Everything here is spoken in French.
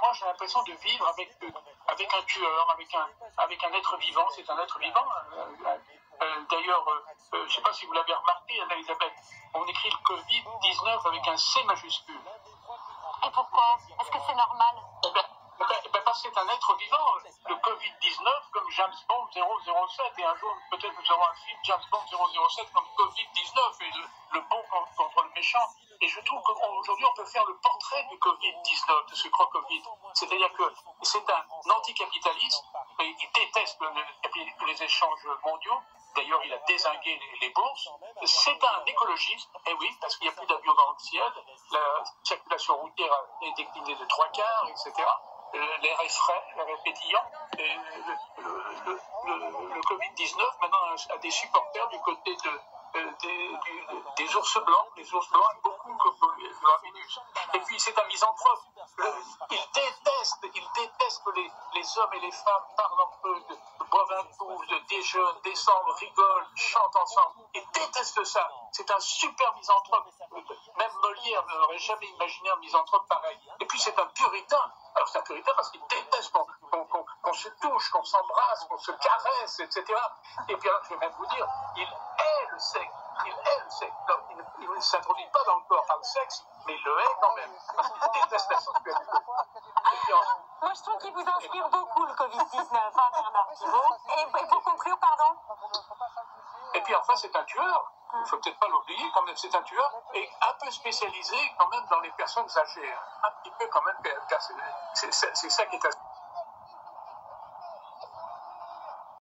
Moi, j'ai l'impression de vivre avec, avec un tueur, avec un, avec un être vivant. C'est un être vivant. D'ailleurs, je ne sais pas si vous l'avez remarqué, Anna-Elisabeth, on écrit le Covid-19 avec un C majuscule. Et pourquoi Est-ce que c'est normal eh ben, eh ben, eh ben, parce que c'est un être vivant. Le Covid-19, comme James Bond 007, et un jour peut-être nous aurons un film James Bond 007 comme Covid-19, et le, bon contre, le méchant. Et je trouve qu'aujourd'hui, on peut faire le portrait du Covid-19, de ce croc-Covid. C'est-à-dire que c'est un anticapitaliste, et il déteste les échanges mondiaux, D'ailleurs, il a désingué les, bourses. C'est un écologiste, et eh oui, parce qu'il n'y a plus d'avions dans le ciel. La circulation routière est déclinée de trois quarts, etc. L'air est frais, l'air est pétillant. Le, le Covid-19, maintenant, a des supporters du côté de, euh, des, ours blancs, des ours blancs Et puis c'est un misanthrope. il déteste, il déteste que les, les, hommes et les femmes parlent entre eux, boivent un coup, déjeunent, descendent, rigolent, chantent ensemble. Il déteste ça. C'est un super misanthrope. Même Molière n'aurait jamais imaginé un misanthrope pareil. Et puis c'est un puritain. Alors c'est un puritain parce qu'il déteste qu'on se touche, qu'on s'embrasse, qu'on se caresse, etc. Et puis alors, je vais même vous dire, il le sexe. Il hait le sexe. il, ne s'introduit pas dans le corps par le sexe, mais il le hait quand même. Parce qu'il déteste la sensualité. Moi, je trouve qu'il vous inspire beaucoup le Covid-19, hein, Bernard Pivot. Et, pour conclure, pardon Et puis enfin, c'est un tueur. Il ne faut peut-être pas l'oublier, quand même, c'est un tueur, et un peu spécialisé quand même dans les personnes âgées. Un petit peu quand même, c'est ça qui est assez